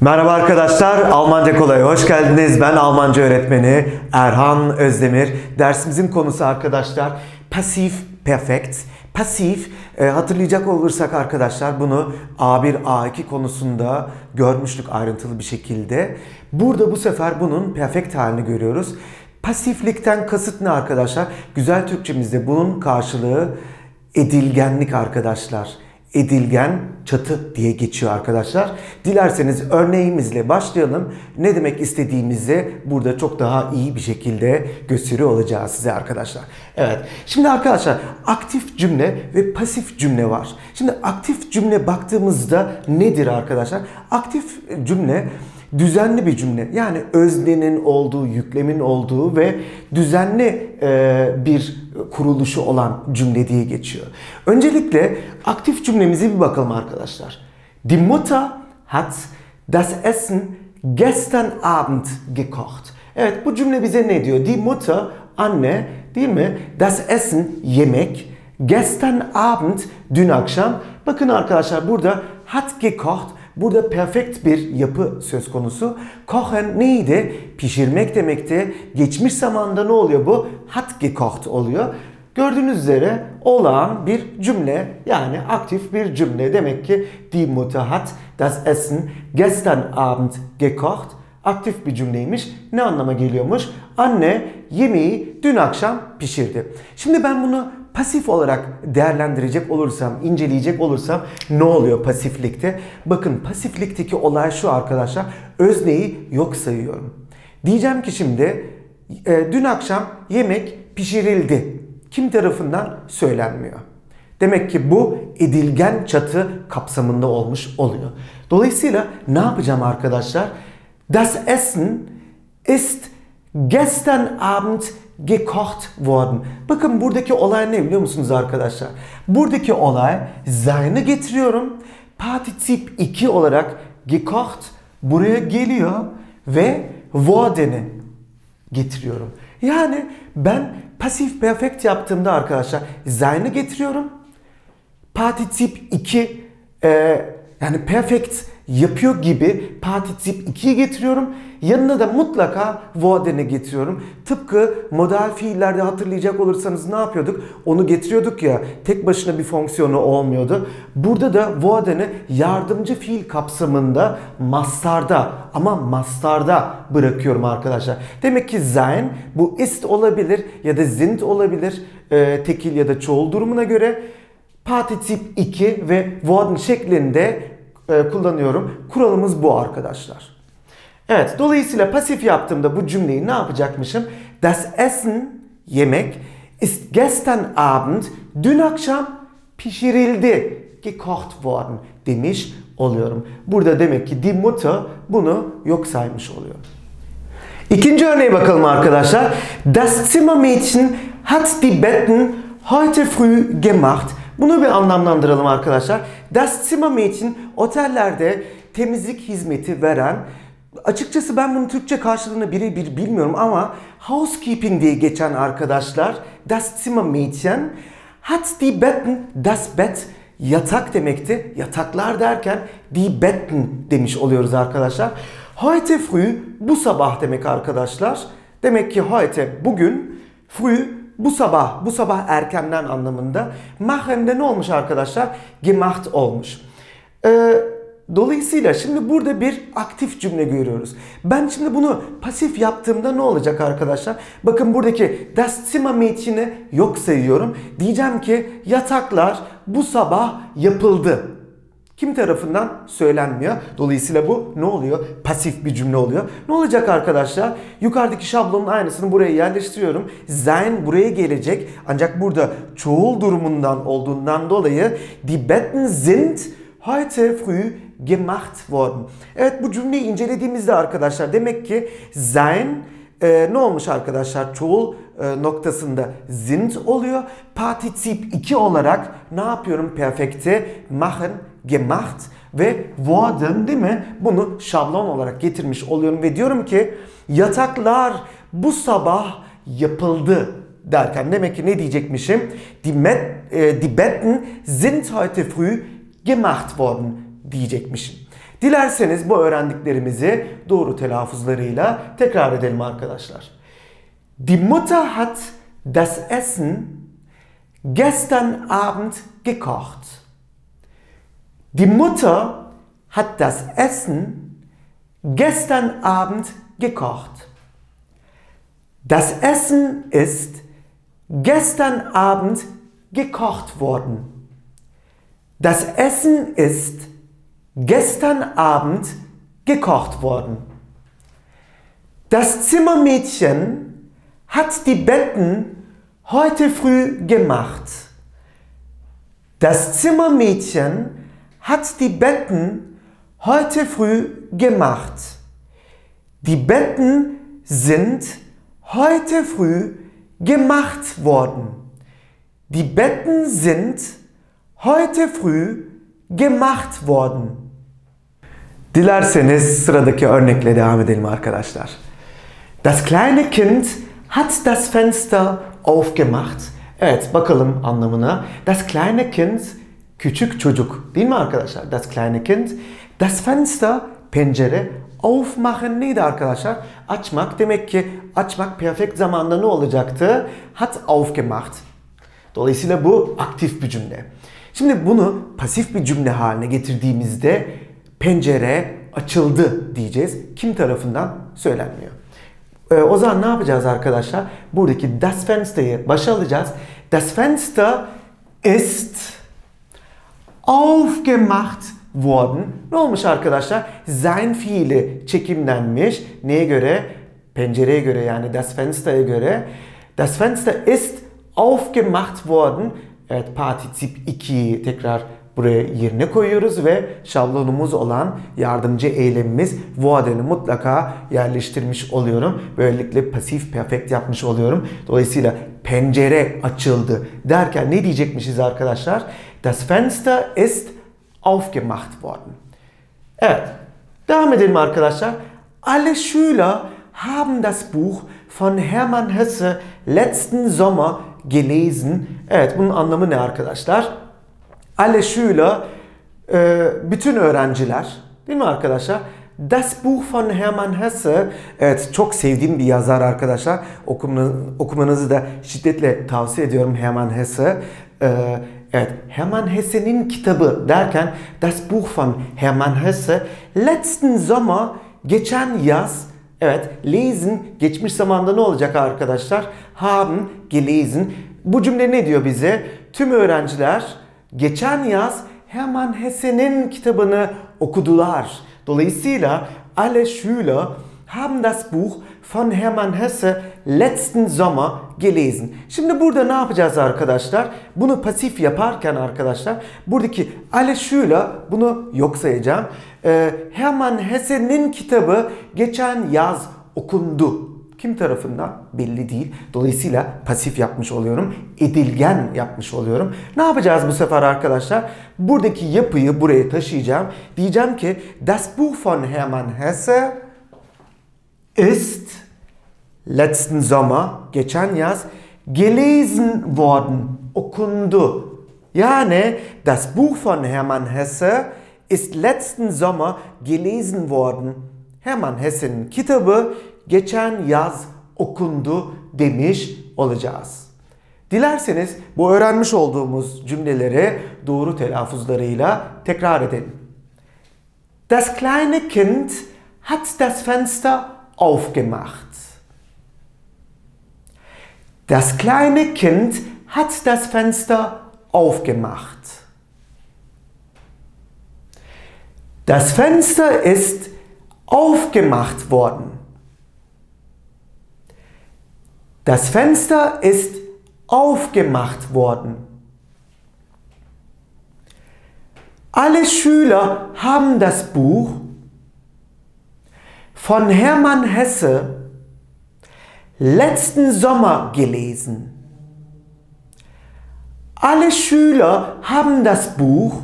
Merhaba arkadaşlar, Almanca Kolay'a hoş geldiniz. Ben Almanca öğretmeni Erhan Özdemir. Dersimizin konusu arkadaşlar pasif perfekt. Pasif e, hatırlayacak olursak arkadaşlar bunu A1 A2 konusunda görmüştük ayrıntılı bir şekilde. Burada bu sefer bunun perfect halini görüyoruz. Pasiflikten kasıt ne arkadaşlar? Güzel Türkçemizde bunun karşılığı edilgenlik arkadaşlar edilgen çatı diye geçiyor arkadaşlar. Dilerseniz örneğimizle başlayalım. Ne demek istediğimizi burada çok daha iyi bir şekilde gösteriyor olacağız size arkadaşlar. Evet. Şimdi arkadaşlar aktif cümle ve pasif cümle var. Şimdi aktif cümle baktığımızda nedir arkadaşlar? Aktif cümle düzenli bir cümle. Yani öznenin olduğu, yüklemin olduğu ve düzenli e, bir kuruluşu olan cümle diye geçiyor. Öncelikle aktif cümlemize bir bakalım arkadaşlar. Die Mutter hat das Essen gestern Abend gekocht. Evet bu cümle bize ne diyor? Die Mutter, anne değil mi? Das Essen, yemek. Gestern Abend, dün akşam. Bakın arkadaşlar burada hat gekocht Burada perfect bir yapı söz konusu. Kochen neydi? Pişirmek demekti. Geçmiş zamanda ne oluyor bu? Hat gekocht oluyor. Gördüğünüz üzere olağan bir cümle yani aktif bir cümle. Demek ki die Mutter hat das Essen gestern Abend gekocht. Aktif bir cümleymiş. Ne anlama geliyormuş? Anne yemeği dün akşam pişirdi. Şimdi ben bunu pasif olarak değerlendirecek olursam, inceleyecek olursam ne oluyor pasiflikte? Bakın pasiflikteki olay şu arkadaşlar. Özneyi yok sayıyorum. Diyeceğim ki şimdi e, dün akşam yemek pişirildi. Kim tarafından söylenmiyor. Demek ki bu edilgen çatı kapsamında olmuş oluyor. Dolayısıyla ne yapacağım arkadaşlar? Das Essen ist gestern Abend gekocht worden. Bakın buradaki olay ne biliyor musunuz arkadaşlar? Buradaki olay sein'ı getiriyorum. Partizip 2 olarak gekocht buraya geliyor ve worden'i getiriyorum. Yani ben pasif perfect yaptığımda arkadaşlar sein'ı getiriyorum. Partizip 2 e, yani perfect yapıyor gibi partizip 2'yi getiriyorum. Yanına da mutlaka voden'i getiriyorum. Tıpkı modal fiillerde hatırlayacak olursanız ne yapıyorduk? Onu getiriyorduk ya tek başına bir fonksiyonu olmuyordu. Burada da voden'i yardımcı fiil kapsamında mastarda ama mastarda bırakıyorum arkadaşlar. Demek ki sein bu ist olabilir ya da sind olabilir e, tekil ya da çoğul durumuna göre. Partizip 2 ve worden şeklinde e, kullanıyorum. Kuralımız bu arkadaşlar. Evet, dolayısıyla pasif yaptığımda bu cümleyi ne yapacakmışım? Das Essen, yemek, ist gestern Abend, dün akşam pişirildi, gekocht worden demiş oluyorum. Burada demek ki die Mutter bunu yok saymış oluyor. İkinci örneğe bakalım arkadaşlar. Das Zimmermädchen hat die Betten heute früh gemacht. Bunu bir anlamlandıralım arkadaşlar. Das Zimmermädchen otellerde temizlik hizmeti veren Açıkçası ben bunun Türkçe karşılığını birebir bilmiyorum ama housekeeping diye geçen arkadaşlar das Zimmermädchen hat die Betten das Bett yatak demekti. Yataklar derken die Betten demiş oluyoruz arkadaşlar. Heute früh bu sabah demek arkadaşlar. Demek ki heute bugün früh bu sabah, bu sabah erkenden anlamında. Machen'de ne olmuş arkadaşlar? Gemacht olmuş. Ee, Dolayısıyla şimdi burada bir aktif cümle görüyoruz. Ben şimdi bunu pasif yaptığımda ne olacak arkadaşlar? Bakın buradaki das Zimmermädchen'i yok sayıyorum. Diyeceğim ki yataklar bu sabah yapıldı. Kim tarafından söylenmiyor. Dolayısıyla bu ne oluyor? Pasif bir cümle oluyor. Ne olacak arkadaşlar? Yukarıdaki şablonun aynısını buraya yerleştiriyorum. Sein buraya gelecek. Ancak burada çoğul durumundan olduğundan dolayı die Betten sind heute früh gemacht worden. Evet bu cümleyi incelediğimizde arkadaşlar demek ki sein e, ne olmuş arkadaşlar? Çoğul e, noktasında sind oluyor. Partizip 2 olarak ne yapıyorum? Perfekte machen, gemacht ve worden değil mi? Bunu şablon olarak getirmiş oluyorum ve diyorum ki yataklar bu sabah yapıldı derken demek ki ne diyecekmişim? Die, e, die Betten sind heute früh gemacht worden diyecekmişim. Dilerseniz bu öğrendiklerimizi doğru telaffuzlarıyla tekrar edelim arkadaşlar. Die Mutter hat das Essen gestern Abend gekocht. Die Mutter hat das Essen gestern Abend gekocht. Das Essen ist gestern Abend gekocht worden. Das Essen ist gestern Abend gekocht worden. Das Zimmermädchen hat die Betten heute früh gemacht. Das Zimmermädchen hat die Betten heute früh gemacht. Die Betten sind heute früh gemacht worden. Die Betten sind heute früh gemacht worden. Dilerseniz sıradaki örnekle devam edelim arkadaşlar. Das kleine Kind hat das Fenster aufgemacht. Evet bakalım anlamına. Das kleine Kind küçük çocuk değil mi arkadaşlar? Das kleine Kind. Das Fenster pencere. Aufmachen neydi arkadaşlar? Açmak. Demek ki açmak perfekt zamanda ne olacaktı? Hat aufgemacht. Dolayısıyla bu aktif bir cümle. Şimdi bunu pasif bir cümle haline getirdiğimizde pencere açıldı diyeceğiz. Kim tarafından söylenmiyor. Ee, o zaman ne yapacağız arkadaşlar? Buradaki das Fenster'ı başa alacağız. Das Fenster ist aufgemacht worden. Ne olmuş arkadaşlar? Sein fiili çekimlenmiş. Neye göre? Pencereye göre yani das Fenster'e göre. Das Fenster ist aufgemacht worden. Evet partizip 2'yi tekrar buraya yerine koyuyoruz ve şablonumuz olan yardımcı eylemimiz worden mutlaka yerleştirmiş oluyorum. Böylelikle pasif perfect yapmış oluyorum. Dolayısıyla pencere açıldı derken ne diyecekmişiz arkadaşlar? Das Fenster ist aufgemacht worden. Evet. Devam edelim arkadaşlar. Alle Schüler haben das Buch von Hermann Hesse letzten Sommer gelesen. Evet bunun anlamı ne arkadaşlar? Alle Schüler, e, bütün öğrenciler değil mi arkadaşlar? Das Buch von Hermann Hesse, evet çok sevdiğim bir yazar arkadaşlar. Okumanızı, okumanızı da şiddetle tavsiye ediyorum Hermann Hesse. Ee, evet, Hermann Hesse'nin kitabı derken Das Buch von Hermann Hesse letzten Sommer, geçen yaz, evet lesen, geçmiş zamanda ne olacak arkadaşlar? Haben gelesen. Bu cümle ne diyor bize? Tüm öğrenciler geçen yaz Hermann Hesse'nin kitabını okudular. Dolayısıyla alle Schüler haben das Buch von Hermann Hesse letzten Sommer gelesen. Şimdi burada ne yapacağız arkadaşlar? Bunu pasif yaparken arkadaşlar buradaki alle Schüler bunu yok sayacağım. Ee, Hermann Hesse'nin kitabı geçen yaz okundu. Kim tarafından belli değil. Dolayısıyla pasif yapmış oluyorum. Edilgen yapmış oluyorum. Ne yapacağız bu sefer arkadaşlar? Buradaki yapıyı buraya taşıyacağım. Diyeceğim ki Das Buch von Hermann Hesse ist letzten Sommer, geçen yaz gelesen worden, okundu. Yani das Buch von Hermann Hesse ist letzten Sommer gelesen worden. Hermann Hesse'nin kitabı geçen yaz okundu demiş olacağız. Dilerseniz bu öğrenmiş olduğumuz cümleleri doğru telaffuzlarıyla tekrar edelim. Das kleine Kind hat das Fenster aufgemacht. Das kleine Kind hat das Fenster aufgemacht. Das Fenster ist aufgemacht worden. Das Fenster ist aufgemacht worden. Alle Schüler haben das Buch von Hermann Hesse letzten Sommer gelesen. Alle Schüler haben das Buch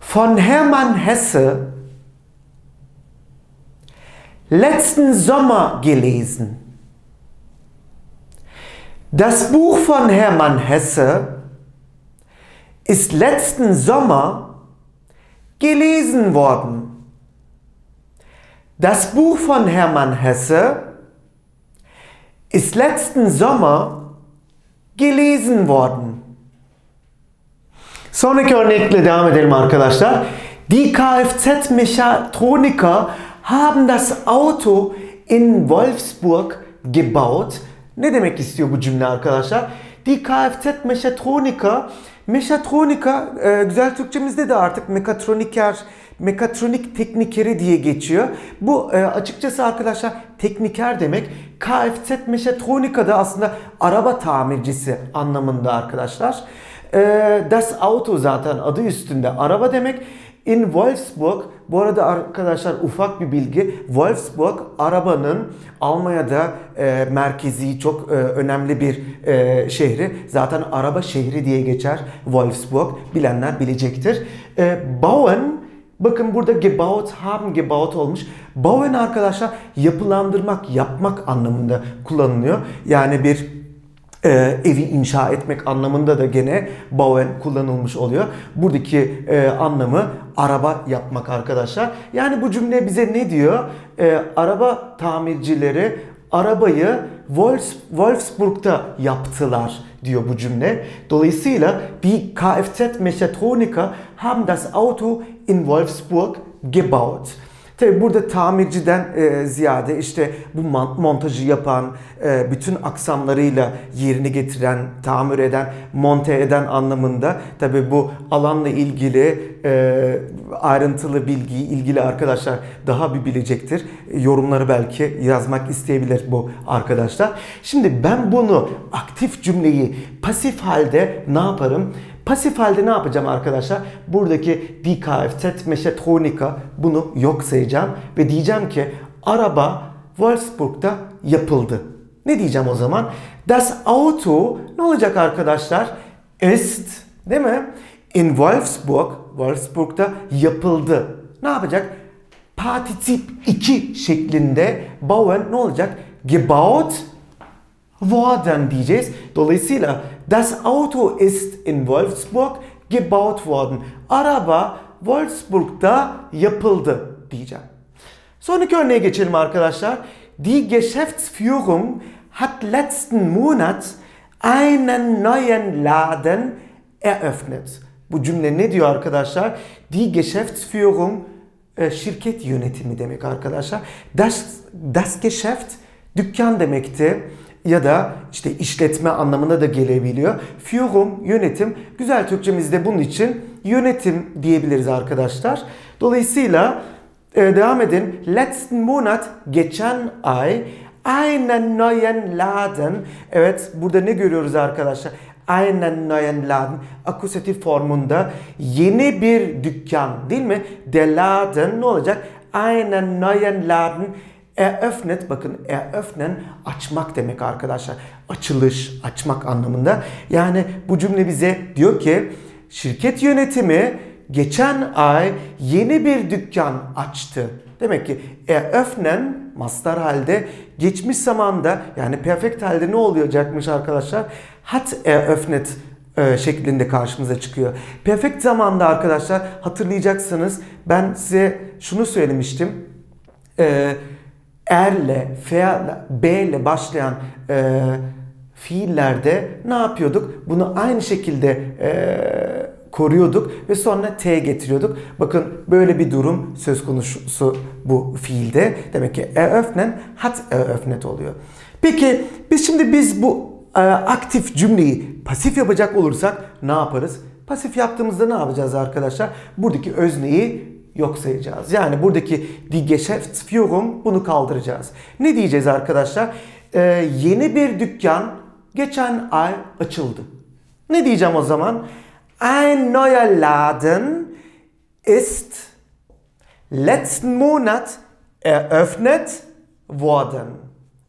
von Hermann Hesse letzten Sommer gelesen. Das Buch von Hermann Hesse ist letzten Sommer gelesen worden. Das Buch von Hermann Hesse ist letzten Sommer gelesen worden. Sonraki örnekle devam edelim arkadaşlar. Die Kfz-Mechatroniker haben das Auto in Wolfsburg gebaut. Ne demek istiyor bu cümle arkadaşlar? Die Kfz-Mechatroniker Mechatronika e, güzel Türkçemizde de artık mekatroniker, mekatronik teknikeri diye geçiyor. Bu e, açıkçası arkadaşlar tekniker demek. Kfz Mechatronika da aslında araba tamircisi anlamında arkadaşlar. E, das Auto zaten adı üstünde araba demek. In Wolfsburg, bu arada arkadaşlar ufak bir bilgi. Wolfsburg arabanın Almanya'da e, merkezi çok e, önemli bir e, şehri. Zaten araba şehri diye geçer Wolfsburg. Bilenler bilecektir. E, Bauen Bakın burada gebaut haben gebaut olmuş. Bauen arkadaşlar yapılandırmak, yapmak anlamında kullanılıyor. Yani bir e, evi inşa etmek anlamında da gene bauen kullanılmış oluyor. Buradaki e, anlamı araba yapmak arkadaşlar. Yani bu cümle bize ne diyor? E, araba tamircileri arabayı Wolfsburg'da yaptılar diyor bu cümle. Dolayısıyla die Kfz-Mechatroniker haben das Auto in Wolfsburg gebaut. Tabi burada tamirciden e, ziyade işte bu montajı yapan, e, bütün aksamlarıyla yerini getiren, tamir eden, monte eden anlamında tabi bu alanla ilgili e, ayrıntılı bilgiyi ilgili arkadaşlar daha bir bilecektir. Yorumları belki yazmak isteyebilir bu arkadaşlar. Şimdi ben bunu aktif cümleyi pasif halde ne yaparım? Pasif halde ne yapacağım arkadaşlar? Buradaki die Kfz Mechatronika bunu yok sayacağım ve diyeceğim ki araba Wolfsburg'da yapıldı. Ne diyeceğim o zaman? Das Auto ne olacak arkadaşlar? Ist değil mi? In Wolfsburg, Wolfsburg'da yapıldı. Ne yapacak? Partizip 2 şeklinde bauen ne olacak? Gebaut worden diyeceğiz. Dolayısıyla das Auto ist in Wolfsburg gebaut worden. Araba Wolfsburg'da yapıldı diyeceğim. Sonraki örneğe geçelim arkadaşlar. Die Geschäftsführung hat letzten Monat einen neuen Laden eröffnet. Bu cümle ne diyor arkadaşlar? Die Geschäftsführung e, şirket yönetimi demek arkadaşlar. Das, das Geschäft dükkan demekti ya da işte işletme anlamına da gelebiliyor. Führung yönetim. Güzel Türkçemizde bunun için yönetim diyebiliriz arkadaşlar. Dolayısıyla e, devam edin. Letzten Monat geçen ay einen neuen Laden. Evet burada ne görüyoruz arkadaşlar? Einen neuen Laden akusatif formunda yeni bir dükkan değil mi? Der Laden ne olacak? Einen neuen Laden Eröffnet bakın eröffnen açmak demek arkadaşlar. Açılış, açmak anlamında. Yani bu cümle bize diyor ki şirket yönetimi geçen ay yeni bir dükkan açtı. Demek ki eröffnen mastar halde geçmiş zamanda yani perfect halde ne olacakmış arkadaşlar? Hat eröffnet e, şeklinde karşımıza çıkıyor. Perfect zamanda arkadaşlar hatırlayacaksınız ben size şunu söylemiştim. Eee erle, fe'le, b ile başlayan e, fiillerde ne yapıyorduk? Bunu aynı şekilde e, koruyorduk ve sonra t getiriyorduk. Bakın böyle bir durum söz konusu bu fiilde. Demek ki eröffnen hat eröffnet oluyor. Peki biz şimdi biz bu e, aktif cümleyi pasif yapacak olursak ne yaparız? Pasif yaptığımızda ne yapacağız arkadaşlar? Buradaki özneyi yok sayacağız. Yani buradaki die Geschäftsführung bunu kaldıracağız. Ne diyeceğiz arkadaşlar? Ee, yeni bir dükkan geçen ay açıldı. Ne diyeceğim o zaman? Ein neuer Laden ist letzten Monat eröffnet worden.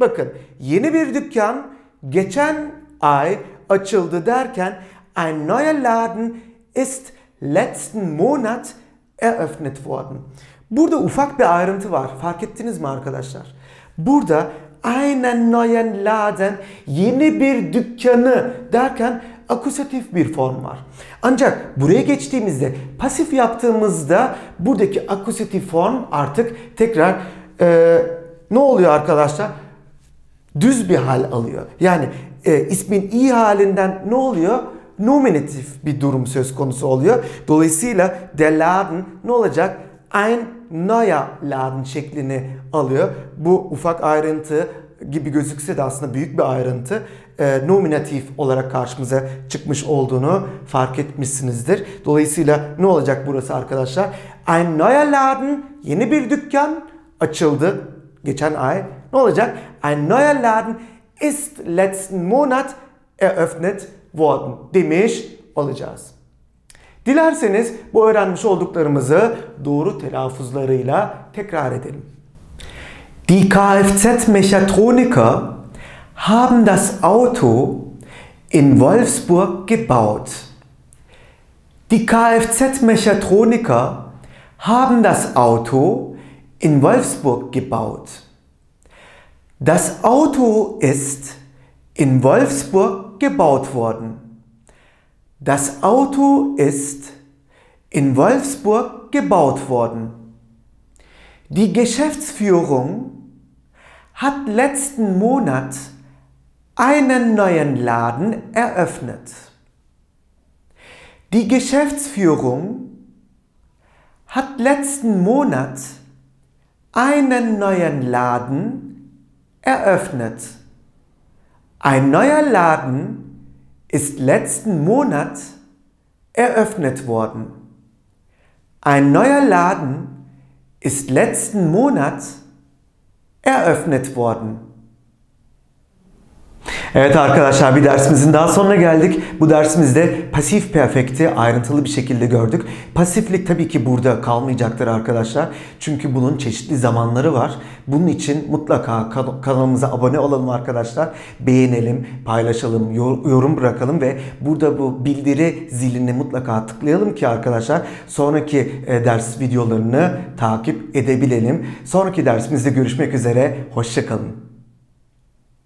Bakın yeni bir dükkan geçen ay açıldı derken ein neuer Laden ist letzten Monat eröffnet worden. Burada ufak bir ayrıntı var. Fark ettiniz mi arkadaşlar? Burada einen neuen Laden yeni bir dükkanı derken akusatif bir form var. Ancak buraya geçtiğimizde pasif yaptığımızda buradaki akusatif form artık tekrar e, ne oluyor arkadaşlar? Düz bir hal alıyor. Yani e, ismin iyi halinden ne oluyor? Nominatif bir durum söz konusu oluyor. Dolayısıyla der Laden ne olacak? Ein neuer Laden şeklini alıyor. Bu ufak ayrıntı gibi gözükse de aslında büyük bir ayrıntı e, nominatif olarak karşımıza çıkmış olduğunu fark etmişsinizdir. Dolayısıyla ne olacak burası arkadaşlar? Ein neuer Laden, yeni bir dükkan açıldı geçen ay. Ne olacak? Ein neuer Laden ist letzten Monat eröffnet worden demiş olacağız. Dilerseniz bu öğrenmiş olduklarımızı doğru telaffuzlarıyla tekrar edelim. Die Kfz-Mechatroniker haben das Auto in Wolfsburg gebaut. Die Kfz-Mechatroniker haben das Auto in Wolfsburg gebaut. Das Auto ist in Wolfsburg gebaut worden. Das Auto ist in Wolfsburg gebaut worden. Die Geschäftsführung hat letzten Monat einen neuen Laden eröffnet. Die Geschäftsführung hat letzten Monat einen neuen Laden eröffnet. Ein neuer Laden ist letzten Monat eröffnet worden. Ein neuer Laden ist letzten Monat eröffnet worden. Evet arkadaşlar bir dersimizin daha sonuna geldik. Bu dersimizde pasif perfekti ayrıntılı bir şekilde gördük. Pasiflik tabii ki burada kalmayacaktır arkadaşlar. Çünkü bunun çeşitli zamanları var. Bunun için mutlaka kanalımıza abone olalım arkadaşlar. Beğenelim, paylaşalım, yorum bırakalım ve burada bu bildiri zilini mutlaka tıklayalım ki arkadaşlar sonraki e, ders videolarını takip edebilelim. Sonraki dersimizde görüşmek üzere. Hoşçakalın.